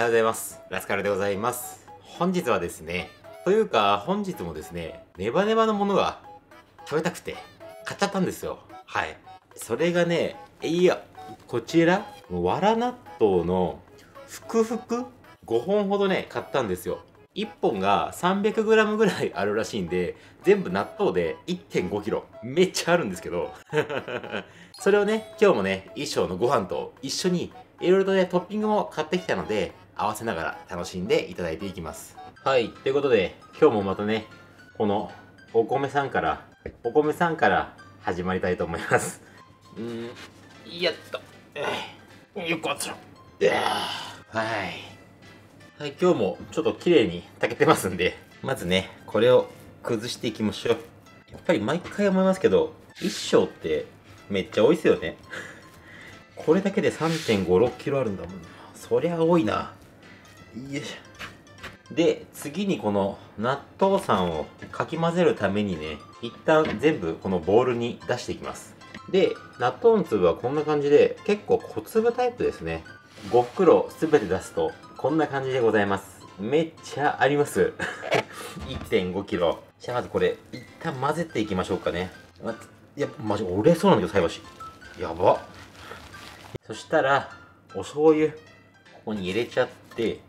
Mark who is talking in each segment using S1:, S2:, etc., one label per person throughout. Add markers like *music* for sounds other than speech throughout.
S1: はようございます。ラスカルでございます。本日はですね、というか本日もですね、ネバネバのものが食べたくて買っちゃったんですよ。はい。それがね、いや、こちら、わら納豆のふくふく5本ほどね、買ったんですよ。1本が 300g ぐらいあるらしいんで、全部納豆で 1.5kg。めっちゃあるんですけど。*laughs* それをね、今日もね、一升のご飯と一緒に、いろいろとね、トッピングも買ってきたので、合わせながら楽しんでいただいていきます。はい、ということで、今日もまたね、この、お米さんから、お米さんから始まりたいと思います。うーん、やっと。よっこっちょ。いやーはい。はい、今日もちょっと綺麗に炊けてますんで、まずね、これを崩していきましょう。やっぱり毎回思いますけど、一升ってめっちゃ多いですよね。これだけで3.5、6キロあるんだもんな。そりゃ多いな。よいしょ。で、次にこの納豆酸をかき混ぜるためにね、一旦全部このボウルに出していきます。で、納豆の粒はこんな感じで、結構小粒タイプですね。5袋すべて出すと、こんな感じでございます。めっちゃあります。*laughs* 1.5キロ。じゃあまずこれ、一旦混ぜていきましょうかね。まいや、マジ折れそうなんだけど、菜箸。やば。そしたら、お醤油、ここに入れちゃって、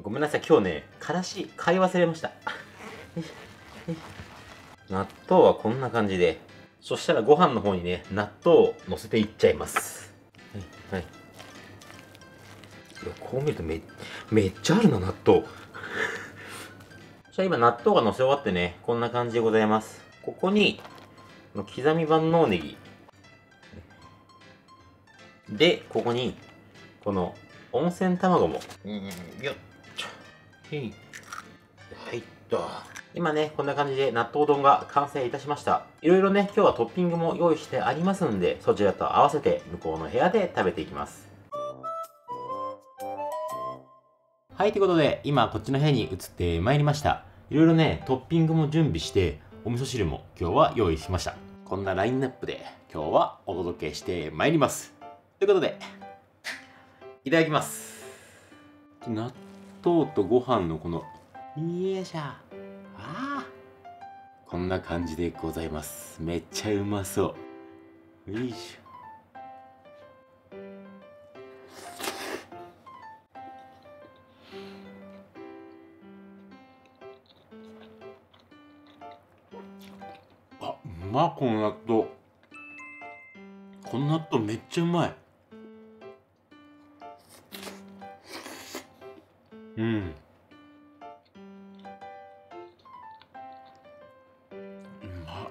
S1: ごめんなさい、今日ね、からし買い忘れました。*laughs* 納豆はこんな感じで、そしたらご飯の方にね、納豆を乗せていっちゃいます。はい。はい、いや、こう見るとめ、めっちゃあるな、納豆。じゃあ今納豆が乗せ終わってね、こんな感じでございます。ここに、この刻み万能ネギ。で、ここに、この温泉卵も。うん、よっ。はい。はいっと。今ね、こんな感じで納豆丼が完成いたしました。いろいろね、今日はトッピングも用意してありますんで、そちらと合わせて向こうの部屋で食べていきます。はい、ということで、今こっちの部屋に移ってまいりました。いろいろね、トッピングも準備して、お味噌汁も今日は用意しました。こんなラインナップで今日はお届けしてまいります。ということで、いただきます。納豆とご飯のこの、よいしょ。ああ。こんな感じでございます。めっちゃうまそう。よいしょ。あ、うまっこの納豆。この納豆めっちゃうまい。うん。うま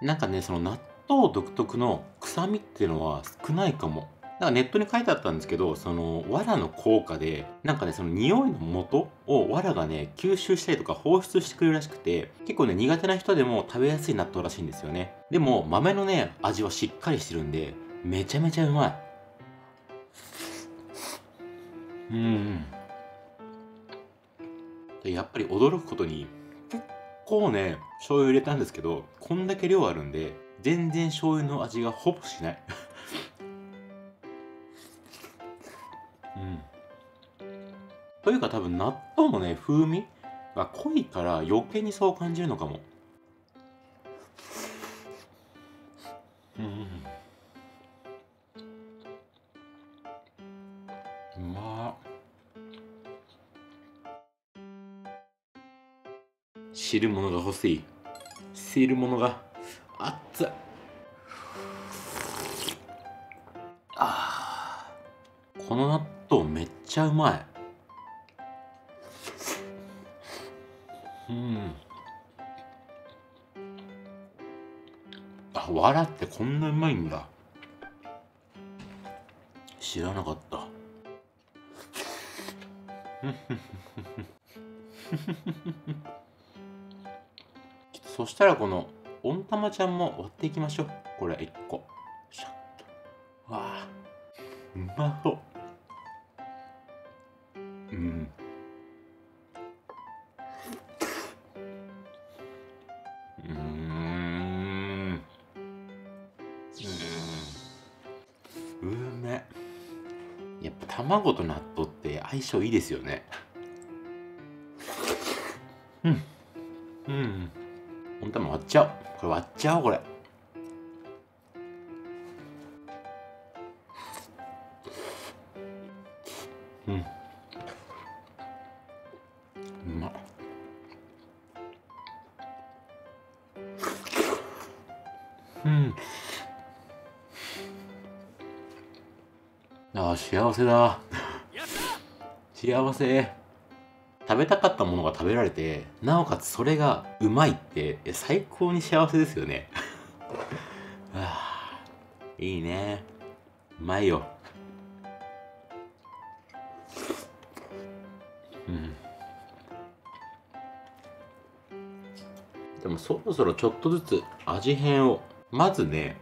S1: なんかね、その納豆独特の臭みっていうのは少ないかも。なんかネットに書いてあったんですけど、その藁の効果で、なんかね、その匂いの元を藁がね、吸収したりとか放出してくれるらしくて、結構ね、苦手な人でも食べやすい納豆らしいんですよね。でも、豆のね、味はしっかりしてるんで、めちゃめちゃうまい。うん。でやっぱり驚くことに、結構ね、醤油入れたんですけど、こんだけ量あるんで、全然醤油の味がほぼしない。うん。というか多分納豆のね、風味が濃いから余計にそう感じるのかも。うん。汁物が欲しい。汁物が熱い。あこの納豆めっちゃうまい。うん。あわらってこんなうまいんだ。知らなかった。フフフフフフフフそしたらこの温玉ちゃんも割っていきましょう。これ1個。シャッと。わあ。うまそう。うん。うん。うんうめ卵と納豆って相性いいですよね。うん。うん。んとも割っちゃおう。これ割っちゃおうこれ。うん。うまっ。うん。ああ幸せだ。幸せ食べたかったものが食べられてなおかつそれがうまいって最高に幸せですよね。は *laughs* あいいね。うまいよ。うん。でもそろそろちょっとずつ味変を。まずね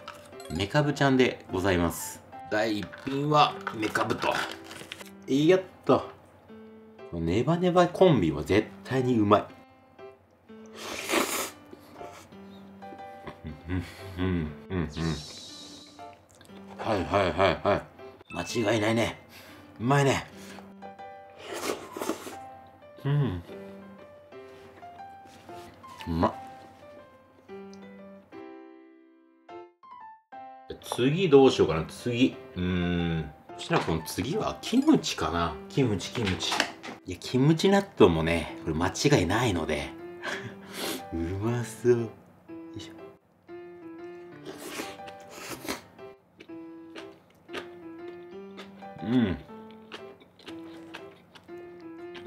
S1: メカブちゃんでございます。第1品はメカブと。やっとネバネバコンビは絶対にうまい。うんうんうんはいはいはいはい。間違いないね。うまいね。うん。うまっ。次どうしようかな。次。うん。そしたらこの次はキムチかな。キムチキムチ。いやキムチ納豆もねこれ間違いないので。うまそう。うん。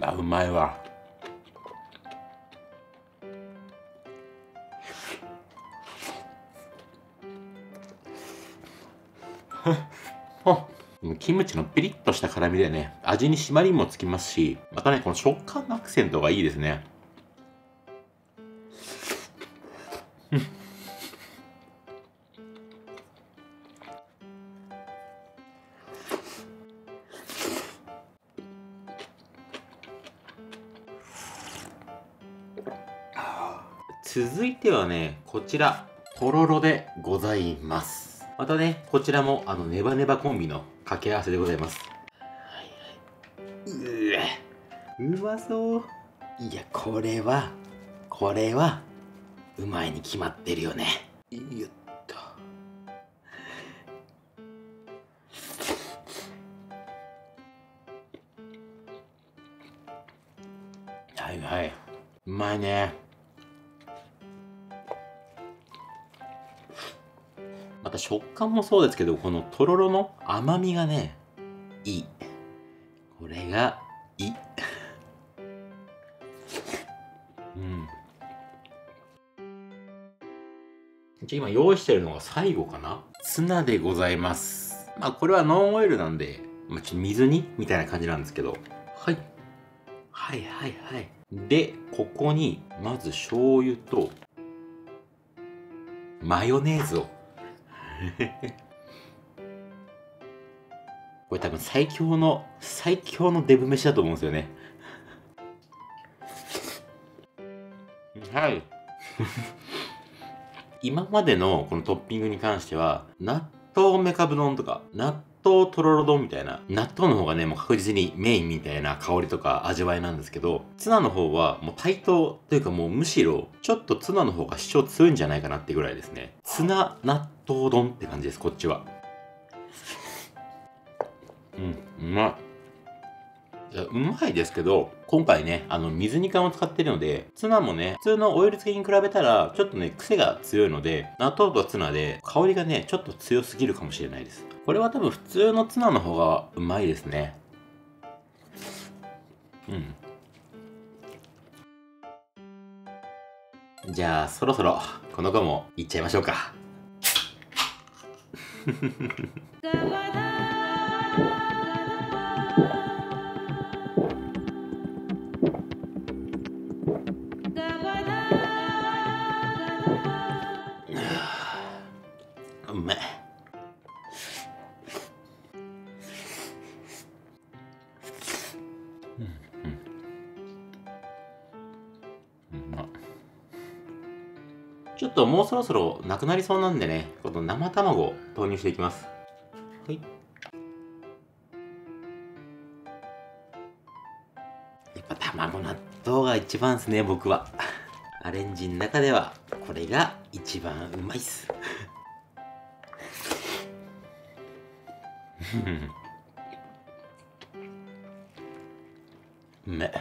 S1: あうまいわ。あ *laughs* キムチのピリッとした辛みでね、味に締まりもつきますし、またね、この食感のアクセントがいいですね。続いてはね、こちら、とろろでございます。またね、こちらもあのネバネバコンビの掛け合わせでございます。はいはい。うわ、うまそう。いや、これは、これは、うまいに決まってるよね。よっと。はいはい。うまいね。また食感もそうですけど、このとろろの甘みがね、いい。これがいい。*laughs* うん。じゃ今用意してるのが最後かなツナでございます。まあこれはノンオイルなんで、まあ、ちょっと水煮みたいな感じなんですけど。はい。はいはいはい。で、ここに、まず醤油と、マヨネーズを *laughs* これ多分最強の、最強のデブ飯だと思うんですよね。*laughs* はい。*laughs* 今までのこのトッピングに関しては、納豆メカブ丼とか、納豆豆とろろ丼みたいな、納豆の方がね、もう確実にメインみたいな香りとか味わいなんですけど、ツナの方はもう対等というかもうむしろ、ちょっとツナの方が主張強いんじゃないかなってぐらいですね。ツナ納豆丼って感じです、こっちは。うん、うまい。うまいですけど、今回ね、あの、水煮缶を使ってるので、ツナもね、普通のオイル漬けに比べたら、ちょっとね、癖が強いので、納豆とツナで、香りがね、ちょっと強すぎるかもしれないです。これは多分普通のツナの方がうまいですね。うん。じゃあ、そろそろ、この子もいっちゃいましょうか。*laughs* っともうそろそろなくなりそうなんでね、この生卵を投入していきます。はい。やっぱ卵納豆が一番ですね、僕は。*laughs* アレンジの中では、これが一番うまいっす。*laughs* うめ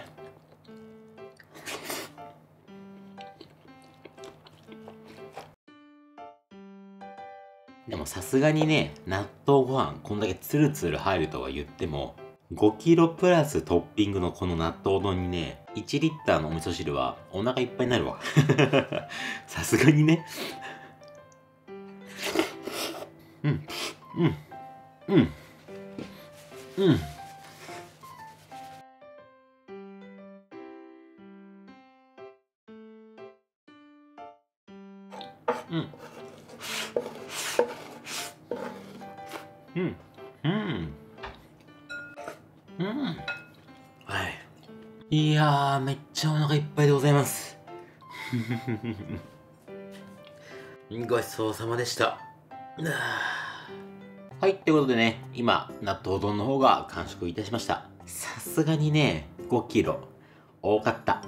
S1: でもさすがにね、納豆ご飯こんだけツルツル入るとは言っても、5キロプラストッピングのこの納豆丼にね、1リッターのお味噌汁はお腹いっぱいになるわ。*laughs* さすがにね。うん、うん、うん、うん。うん。いやー、めっちゃお腹いっぱいでございます。ごちそうさまでした。はい、ということでね、今、納豆丼の方が完食いたしました。さすがにね、5キロ。多かった。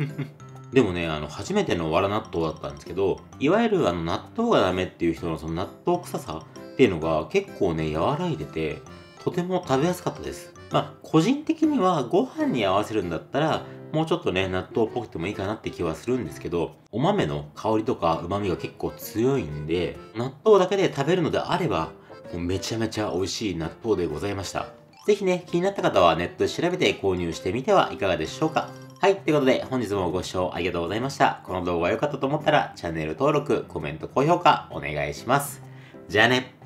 S1: *laughs* でもね、あの、初めてのわら納豆だったんですけど、いわゆるあの、納豆がダメっていう人のその納豆臭さっていうのが結構ね、和らいでて、とても食べやすかったです。まあ、個人的にはご飯に合わせるんだったら、もうちょっとね、納豆っぽくてもいいかなって気はするんですけど、お豆の香りとか旨味が結構強いんで、納豆だけで食べるのであれば、もうめちゃめちゃ美味しい納豆でございました。ぜひね、気になった方はネットで調べて購入してみてはいかがでしょうか。はい。ということで、本日もご視聴ありがとうございました。この動画が良かったと思ったら、チャンネル登録、コメント、高評価、お願いします。じゃあね。